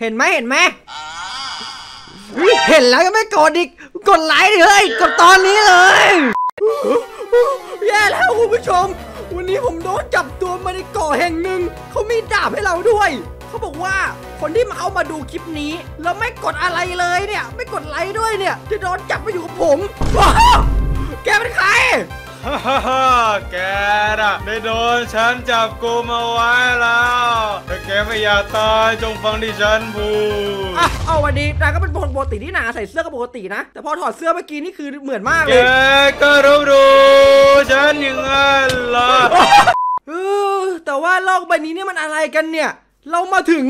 เห็นไหมเห็นไหมเห็นแล้วยังไม่กดอีก กดไลค์ดิเฮ้ย กดตอนนี้เลย แย่แล้วคุณผู้ชม วันนี้ผมโดนจับตัวมาในเกาะแห่งหนึ่ง เขามีดาบให้เราด้วย เขาบอกว่าคนที่มาเอามาดูคลิปนี้ แล้วไม่กดอะไรเลยเนี่ย ไม่กดไลค์ด้วยเนี่ย จะโดนจับไปอยู่กับผม แกเป็นใคร ฮ่าฮ่าฮ่าแกน่ะได้โดนฉันจับกูมาไว้แล้วถ้าแกไม่อยากตายจงฟังที่ฉันพูดอะเอาวันนี้นายก็เป็นคนปกตินี่นาใส่เสื้อก็ปกตินะ แต่พอถอดเสื้อเมื่อกี้นี่คือเหมือนมากแกเลยก็รู้ดูฉันอย่างนั้นล่ะ เออแต่ว่าโลกใบนี้เนี่ยมันอะไรกันเนี่ย เรามาถึง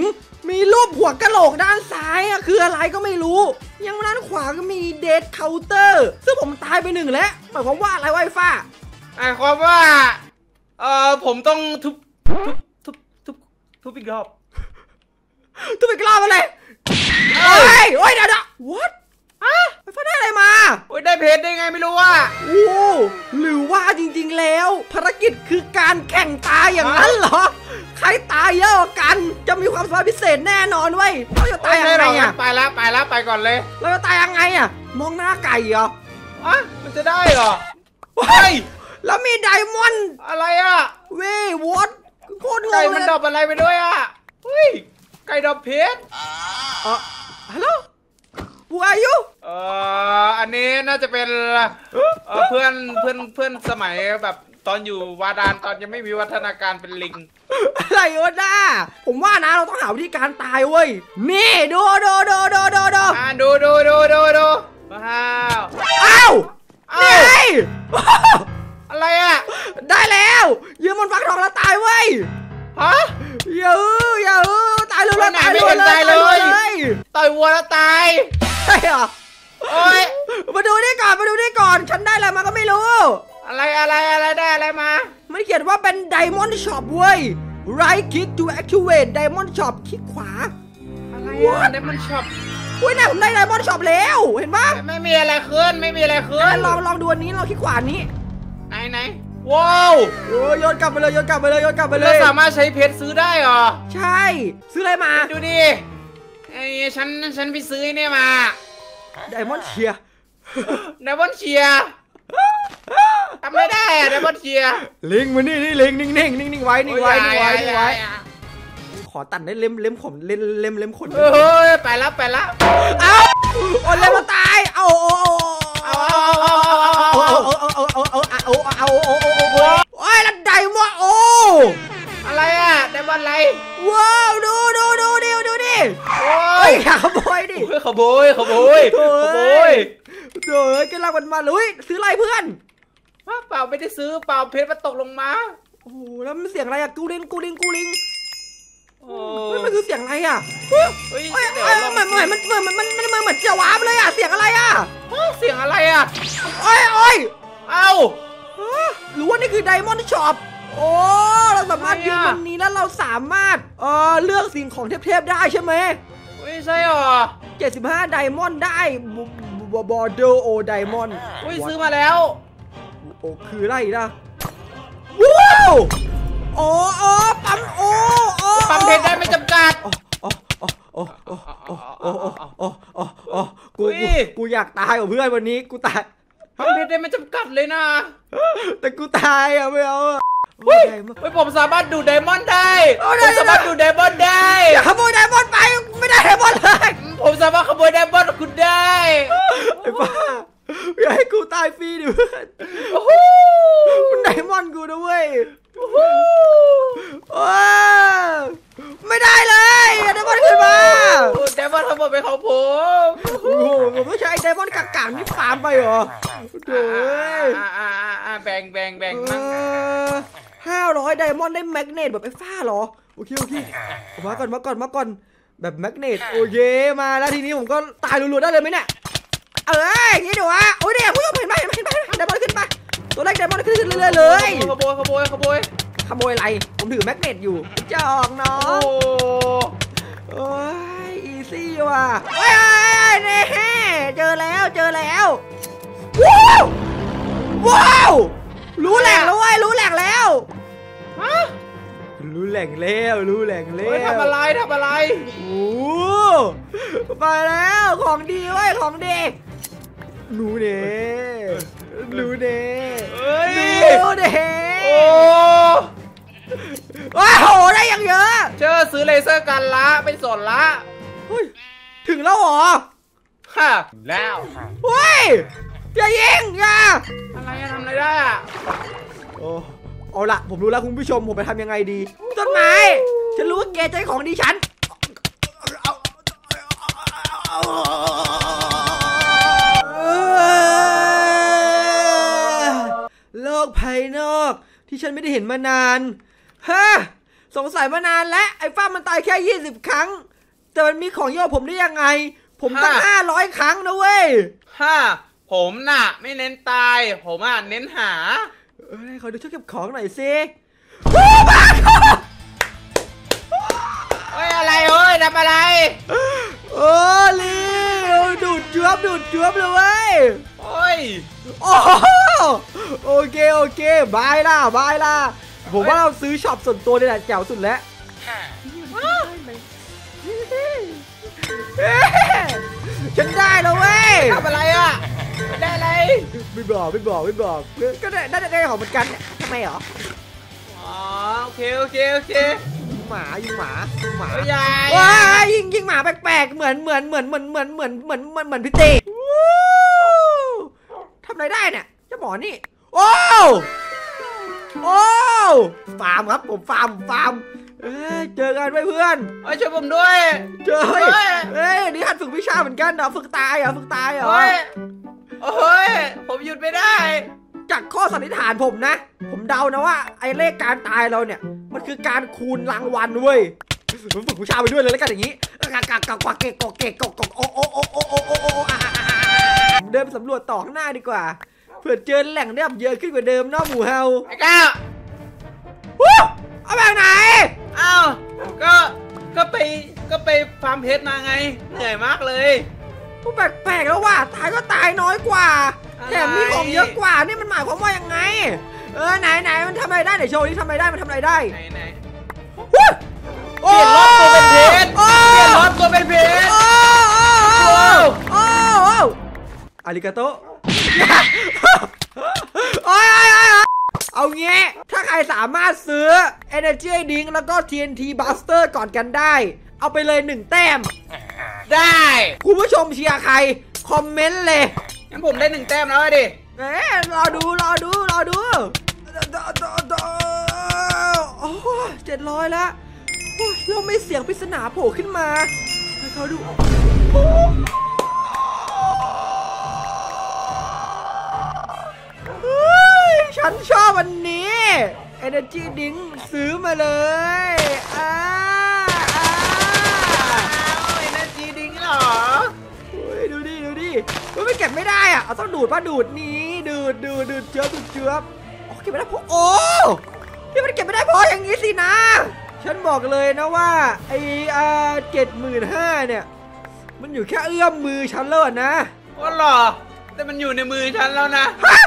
มีรูปหัวกะโหลกด้านซ้ายอะคืออะไรก็ไม่รู้ยังด้านขวาก็มีเดทเคาน์เตอร์ซึ่งผมตายไปหนึ่งแล้วหมายความว่าอะไรวะไอ้ฟ้าหมายความว่าเอ่อผมต้องทุบทุบทุบทุบทุบอีกรอบทุบอีกรอบมาเลยโอ้ยโอ้ยเดี๋ยวเดี๋ยว what อะไอ้ฟ้าได้อะไรมา โอ้ยได้เพชรได้ไงไม่รู้ว่าโอ้หรือว่าจริงๆแล้ว ภารกิจคือการแข่งตายอย่างนั้นเหรอ ใครตายเยอะกว่ากัน จะมีความสามารถพิเศษแน่นอนเว้ยเราจะตายยังไงอะไปแล้วไปแล้วไปก่อนเลย เราจะตายยังไงอะมองหน้าไก่เหรออะมันจะได้เหรอเฮ้ยแล้วมีไดมอนด์อะไรอะ เว้ยวอตโคตรงไก่งมันเลยดรอปอะไรไปด้วยอะเฮ้ยไก่ดรอปเพชรเออฮัลโหล Who are you เอ่ออันนี้น่าจะเป็นเอ่อเพื่อนเพื่อนเพื่อนสมัยแบบตอนอยู่วาดานตอนยังไม่มีวัฒนาการเป็นลิง อะไรวะน้าผมว่านะเราต้องหาวิธีการตายเว้ย นี่ดูดูดูดูดูดูอ่าดูดูดูดูดูว้าวอ้าวอ้าวนี่ไง อะไรอะได้แล้วยืมมันฟักทองแล้วตายเว้ยฮะอย่าเอออย่าเออตายเลยวันไหนตายไม่เลยเห็นตายเลยตายต่อยวัวแล้วตาย ใช่เหรอโอ้ยมาดูนี่ก่อนมาดูนี่ก่อน ฉันได้อะไรมาก็ไม่รู้ อะไรอะไรอะไรได้อะไรมา มันเขียนว่าเป็น Diamond Shop เว้ย Right click to activate Diamond Shop คลิกขวา อะไรอะได้มันช็อปอุ้ยนายผมได้ Diamond Shop แล้ว เห็นปะไม่มีอะไรขึ้นไม่มีอะไรขึ้อะนลองลองดูอันนี้ลองคลิกขวานี้ไหนไหนว้าวโอ้ยโยนกลับไปเลยโยนกลับไปเลยโยนกลับไปเลเราย สามารถใช้เพชรซื้อได้เหรอ ใช่ ซื้ออะไรมา ดูดิ ไอ้ฉันฉันไปซื้อไอ้เนี่ยมา Diamond เชียไดมอนเชียทำไม่ได้อะไดมอนเชียลิงมานี่นี่ลิงนิ่งนิ่งนิ่งนิ่งไว้นิ่งไว้นิ่งไว้นิ่งไว้ขอตัดได้เล็มเล็มขมเล็มเล็มเล็มขนเฮ้ยไปแล้วไปแล้วเอาโอ้เล็มมาตายเอาเอาเอาเอาเอาเอาเอาเอาเอาเอาเอาเอาเอาเอาเอาเอาเอาโอ้ยแล้วไดมอนด์โอ้อะไรอะไดมอนอะไรว้าวดูดูดูดิดูดิโอ้เฮ้ ยยอย่าขโมยดิขโมยขโมยขโมยเดี๋ยวกำลังมันมาเลยซื้ออะไรเพื่อนเปล่าไม่ได้ซื้อเปล่าเพชรมันตกลงมาโอ้โหแล้วมันเสียงอะไรอะกูลิงกูลิงกูลิงโอ้เฮ้ยมันคือเสียงอะไรอะเฮ้ยเฮ้ยเดี๋ยวเฮ้ยลองมันมันมันมันมันมันมันเหมือนจะ warp เลยอะเสียงอะไรอะเสียงอะไรอะโอ้ยโอ้ยเอ้าหรือว่านี่คือ diamond shop โอ้เราสามารถยืนตรงนี้แล้วเราสามารถเออเลือกสิ่งของเทพๆได้ใช่ไหม ไม่ใช่หรอ75ไดมอนด์ได้บอร์เดโอไดมอนด์อุ้ยซื้อมาแล้วโอ้คือไรนะว้าวโอ้อปั๊มโอ้ปั๊มเพชรได้ไม่จำกัดโอ้โอ้โอ้โอ้โอ้โอ้โอ้กูกูอยากตายกับเพื่อนวันนี้กูตายปั๊มเพชรได้ไม่จำกัดเลยนะ แต่กูตายอะไม่เอา เฮ้ยไดมอนด์เฮ้ยผมสามารถดูดไดมอนด์ได้เอาผได้มสามารถดูดไดมอนด์ได้ อย่าขโมยไดมอนด์ไปไม่ได้ไดมอนด์เลยผมสามารถขโมยไดมอนด์คุณได้ไอ้บ้าอย่าให้กูตายฟรีดิเพื่อนโอ้โหมันไดมอนด์กูนะเว้ยว้าไม่ได้เลยไดมอนด์ขึ้นมาไดมอนด์ทั้งหมดเป็นของผมโอ้โหผมไม่ใช่ไดมอนด์กากานี่ฟาร์มไปเหรอโถ่เอ้ยอ่าอ่าอ่าอ่าแบ่งแบ่งแบ่งเอมั่งอ ห้าร้อยไดมอนด์ได้แมกเนตแบบไอ้ฟ้าเหรอ โอเค โอเคเอามาก่อนมาก่อนมาก่อน แบบแมกเนต โอเค มาแล้วทีนี้ผมก็ตายรัวๆได้เลยไหมเนี่ย เอ้ยนี่เดี๋ยววะโอ้ยเนี่ยผู้ชมเห็นไหมเห็นไหมเห็นไหมไดมอนด์ขึ้นมาตัวแรกไดมอนด์ขึ้นเรื่อยๆเลยขโมยขโมยขโมยขโมยอะไร ผมถือแมกเนตอยู่จอกน้อโอ้งโอ้ยอีซี่ว่ะเอ้ยเน่เจอแล้วเจอแล้วว้าวว้าวรู้แหล่งแล้วเว้ยรู้แหล่งแล้วฮะรู้ แหล่งแล้วรู้แหล่งแล้เฮ้ยวทำอะไรทำอะไรโอ้ไปแล้วของดีเว้ยของดีหนูเน่หนูเน่เฮ้ยหนูเน่โอ้ว้าวโหได้อย่างเยอะเชื่อซื้อเลเซอร์กันละไม่สนละเฮ้ยถึงแล้วเหรอค่ะแล้วเฮ้ยอย่ายิงอย่าอะไรอะทำอะไรได้อะโอ้ เอาละผมรู้แล้วคุณผู้ชมผมไปทำยังไงดี ต้นไม้ ฉันรู้ว่าแกใจของดีฉันโลกภายนอกที่ฉันไม่ได้เห็นมานานฮะสงสัยมานานแล้วไอ้ฟ้ามันตายแค่ 20 ครั้ง แต่มันมีของเยอะกว่าผมได้ยังไง ผมตั้ง500ครั้งนะเว้ย ฮ่าผมน่ะ ไม่เน้นตาย ผมอะเน้นหา เอ้ยขอดูช่วยเก็บของหน่อยสิเฮ้ยอะไรเฮ้ยทำอะไร โอ้ลีดูดจวบดูดจวบเลยเว้ยโอ้ยโอ้โหโอเคโอเคบายล่ะบายล่ะผมว่าเราซื้อช็อปส่วนตัวนี่แหละแจ๋วสุดแล้วเอ๊ะฉันได้แล้วเว้ยทำอะไรอะ ไม่ได้อะไร ไม่บอกไม่บอกไม่บอกก็ได้ได้ได้ของเหมือนกันเนี่ยทำไมเหรออ๋อโอเคโอเคโอเคยิงหมายิงหมายิงหมาไม่ใหญ่ว้ายยิงยิงหมาแปลกๆเหมือนเหมือนเหมือนเหมือนเหมือนเหมือนเหมือนเหมือนเหมือนพี่ตีทำอะไรได้เนี่ยเจ้าหมอนี่ โอ้โอ้ฟาร์มครับผมฟาร์มฟาร์มเอ้ยเจอกันไว้เพื่อนเฮ้ยช่วยผมด้วย เจอเฮ้ยเฮ้ยเฮ้ยนี่หัดฝึกวิชาเหมือนกันเหรอฝึกตายเหรอฝึกตายเหรอ เฮ้ย ผมหยุดไม่ได้ จากข้อสันนิษฐานผมนะ ผมเดานะว่า ไอ้เลขการตายเราเนี่ย มันคือการคูณรางวัลเว้ยผมฝึกวิชาไปด้วยเลยแล้วกันอย่างนี้กากากากวาเกะกกเกกอกกอกโอโอโอโอโอโอโออะอะอะอะผมเดินไปสำรวจต่อข้างหน้าดีกว่า เผื่อเจอแหล่งได้แบบเยอะขึ้นกว่าเดิมนอกหมู่เฮาไอ้ก้าววู้เอาแบบไหนอ้าวก็ก็ไปก็ไปฟาร์มเพชรมาไง เหนื่อยมากเลย ผู้แปลกๆแล้วว่ะตายก็ตายน้อยกว่าอะไรแถมมีของเยอะกว่านี่มันหมายความว่ายังไง เออไหนไหนมันทำอะไรได้ไหนโชว์นี่ทำอะไรได้มันทำอะไรได้ไหนไหนวู้เปลี่ยนรถตัวเป็นเพชรโอ้เปลี่ยนรถตัวเป็นเพชรโอ้โอ้โอ้โอ้อาริกาโตโอ้ยโอ้ยโอ้ยเอางี้ถ้าใครสามารถซื้อ Energy Drink แล้วก็ TNT Buster ก่อนกันได้ เอาไปเลยหนึ่งแต้ม ได้คุณผู้ชมเชียร์ใคร คอมเมนต์เลยงั้นผมได้หนึ่งแต้มแล้วอะดิเอ๊ะรอดูรอดูรอดูโอ้เจ็ดร้อยแล้วโอ้ยเราไม่เสียงปริศนาโผล่ขึ้นมาให้เขาดูโอ้เฮ้ยฉันชอบอันนี้ Energy Drink ซื้อมาเลยอ่าอ่า อ้าวไอ้นั่นจีดิง เหรอเฮ้ยดูดิดูดิมันไม่เก็บไม่ได้อะเอาต้องดูดป่ะดูดนี้ดูดดูดดูดเจือบดูดเจือบโอ้เก็บไม่ได้เพราะโอ้ที่มันเก็บไม่ได้เพราะอย่างนี้สินะ ฉันบอกเลยนะว่าไอ้อ่าเจ็ดหมื่นห้าเนี่ย มันอยู่แค่เอื้อมมือฉันแล้วอะนะว่าหรอ แต่มันอยู่ในมือฉันแล้วนะฮะ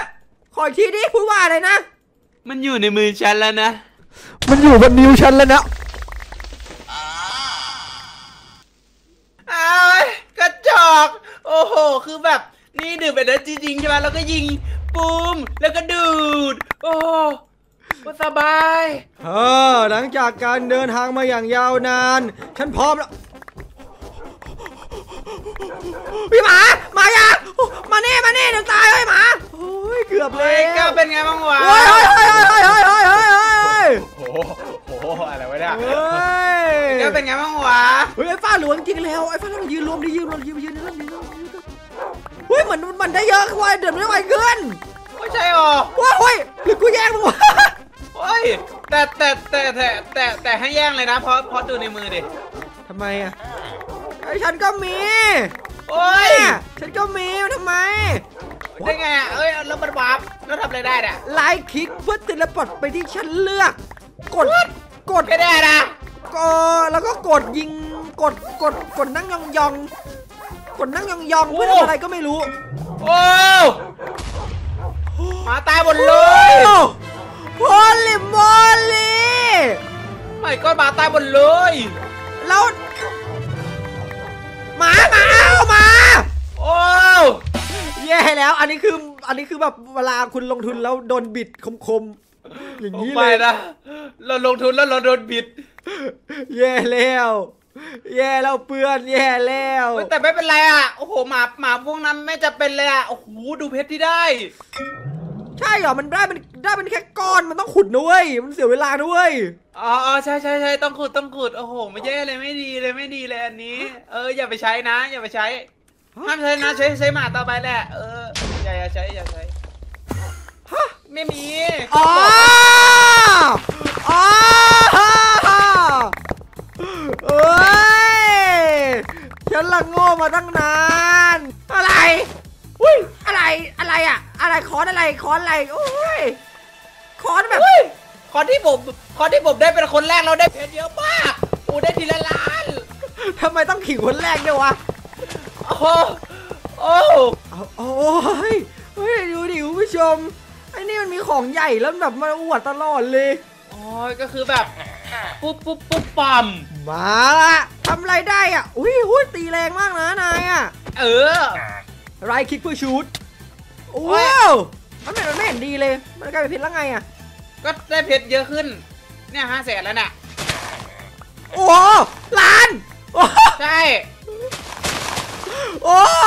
ขออีกทีดิพูดว่าอะไรนะ มันอยู่ในมือฉันแล้วนะ มันอยู่บนนิ้วฉันแล้วนะ โอ้โห คือแบบนี่ดื่มไปแล้วจริงๆใช่ไหมแล้วก็ยิงปุ๊มแล้วก็ดูด โอ้ก็สบายเออหลังจากการเดินทางมาอย่างยาวนาน ฉันพร้อมแล้วพี่หมามาอย่ากมาเน่มาเน่เดือดตายเฮ้ยหมาโอ้ยเกือบเลยก็เป็นไงบ้างวะเฮ้ยเฮ้ยเฮ้ยเฮ้ยเฮ้ยเฮ้ยเฮ้ยโอ้โหโอ้โหอะไรวะเนี่ยเฮ้ยก็เป็นไงบ้างวะเฮ้ยไอ้ฟ้าหลวงจริงแล้วไอ้ฟ้าหลวงยืนรวมดิยืนรวมยืนยืนยืน เฮ้ยเหมือนมันได้เยอะขึ้นเดือดไม่ไหวเกินไม่ใช่หรอว้าเฮ้ยหรือกูแย่งมึงวะเฮ้ยแต่แต่แต่แต่แต่แต่ให้แย่งเลยนะเพราะเพราะดูในมือดิทำไมอะไอ้ฉันก็มีโอ้ยเนี่ยฉันก็มีทำไมได้ไงอะเอ้ยแล้วมันวาร์ปแล้วทำอะไรได้เนี่ย right click เพื่อ teleport ไปที่ฉันเลือก กดกดไม่ได้นะก็แล้วก็กดยิงกดกดกดนั่งยองยอง กนนั่งยองๆเพื่ออะไรก็ไม่รู้ โอ้มาตายหมดเลยฮอลิมอลีไม่ก็มาตายหมดเลย แล้วหมาหมาเอามาโอ้แย่แล้ว อันนี้คือ อันนี้คือแบบเวลาคุณลงทุนแล้วโดนบิดคมๆอย่างนี้เลยนะ เราลงทุนแล้วเราโดนบิด แย่แล้ว แย่แล้วเพื่อนแย่แล้วเฮ้ยแต่ไม่เป็นไรอะ โอ้โห หมาหมาพวกนั้นไม่จะเป็นเลยอะ โอ้โห ดูเพชรที่ได้ ใช่เหรอมันได้เป็นได้เป็นแค่ก้อนมันต้องขุดนะเว้ยมันเสียเวลานะเว้ยอ๋ออ๋อใช่ใช่ใช่ต้องขุดต้องขุด โอ้โห ไม่แย่เลยไม่ดีเลยไม่ดีเลยอันนี้ เออ อย่าไปใช้นะ อย่าไปใช้ ห้ามใช้นะใช้ใช้หมาต่อไปแหละ เออ อย่าอย่าใช้อย่าใช้ฮะไม่มี อ๋ออ๋ ค้อนอะไรค้อนอะไรโอ้ยค้อนแบบเฮ้ยคอนที่ผมคอนที่ผมได้เป็นคนแรกเราได้เพชรเยอะมากโอ้ได้ทีละล้านทำไมต้องขิงคนแรกด้วยวะโอ้โหโอ้เอาโอ้ยเฮ้ยดูดิคุณผู้ชมไอ้นี่มันมีของใหญ่แล้วแบบมาอวดตลอดเลยโอ้ยก็คือแบบปุ๊บปุ๊บปุ๊บปั๊มมาละทำอะไรได้อะอุ้ยอุ้ยตีแรงมากนะนายอะเออไรคิกเพื่อชูดโอ้ว้าวย มันไม่มันไม่เห็นดีเลย มันกลายเป็นเพชรแล้วไงอะ ก็ได้เพชรเยอะขึ้น เนี่ยห้าแสนแล้วน่ะ โอ้โหล้านโอ้โหใช่ โอ้โห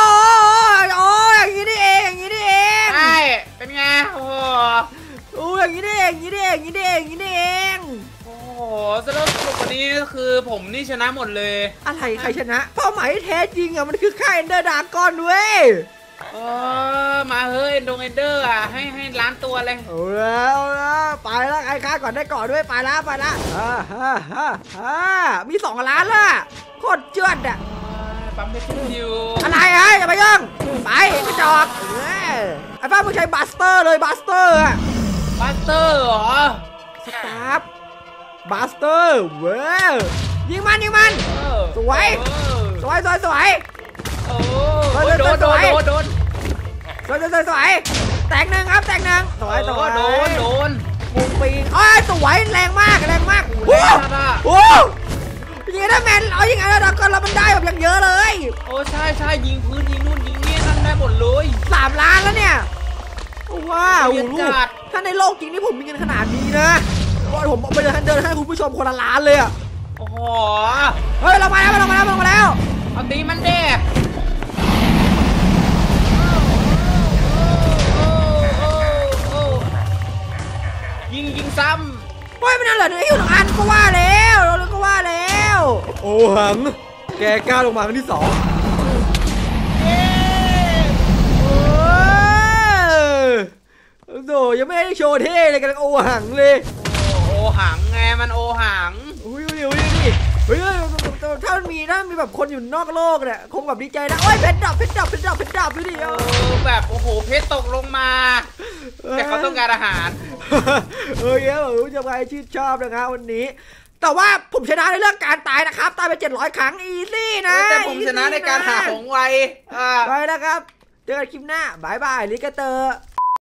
โอ้อย่างนี้นี่เองอย่างนี้นี่เองใช่ เป็นไง โอ้โหโอ้อย่างนี้นี่เองอย่างนี้นี่เองอย่างนี้นี่เองอย่างนี้นี่เองโอ้โหสรุปสรุปวันนี้คือผมนี่ชนะหมดเลย อะไรใครชนะเป้าหมายที่แท้จริงอะมันคือค่า Ender Dragon เว้ย เออมาเฮ้ยเอนดง Ender อะให้ให้ล้านตัวเลยเอาแล้วนะไปแล้วไอ้ค่าก่อนได้ก่อนด้วยไปแล้วไปแล้วฮ่าฮ่าฮ่าฮ่ามีสองล้านละโคตรเจือดอะปั๊มเพชรอยู่อะไรเฮ้ยอย่าไปยุ่งไปกระจอกเอ้ยไอ้ป้ามึงใช้บัสเตอร์เลยบัสเตอร์อะบัสเตอร์เหรอสตาร์ฟบัสเตอร์เว้ยยิงมันยิงมันเออสวยเออสวยสวยสวย โอ้เฮ้ยโดนโดนสวยโดนโดนสวยสวยสวยสวยแตกหนึ่งครับแตกหนึ่งสวยสวยโดนโดนมุงปีงเอ้ยสวยแรงมากแรงมากโอ้โอ้โหโหแรงมากโอ้โหยิงได้แมนเอายิงอะไรดักก่อนแล้วมันได้แบบอย่างเยอะเลยโอ้ใช่ใช่ยิงพื้นยิงนู่นยิงนี่นั่นได้หมดเลยสามล้านแล้วเนี่ยว้าวเยอะลูจักดถ้าในโลกจริงนี่ผมมีเงินขนาดนี้นะว่าผมเอาไปเดินเดินให้คุณผู้ชมคนละล้านเลยอะโอ้โหเฮ้ยเรามาแล้วเรามาแล้วเรามาแล้วเอาตีมันเด้ โอหัง แกกล้าลงมาครั้งที่สองเย้โอ้ยโดยังไม่ได้โชว์เท่เลยกันโอหังเลย โอหังไงมันโอหังอุ้ยอุ้ยอุ้ยนี่เฮ้ยถ้ามันมีถ้ามีแบบคนอยู่นอกโลกเนี่ยคงแบบดีใจนะโอ้ยเพชรดับเพชรดับเพชรดับเพชรดับดูดิเออแบบโอ้โหเพชรตกลงมา แต่เขาต้องการอาหารเออเย้ผมจะไปชื่นชอบนะครับวันนี้ แต่ว่าผมชนะในเรื่องการตายนะครับ ตายไป700ครั้ง easy นะแต่ผมชนะในการหาของไวอ่าไปนะครับ เจอกันคลิปหน้า bye bye alligator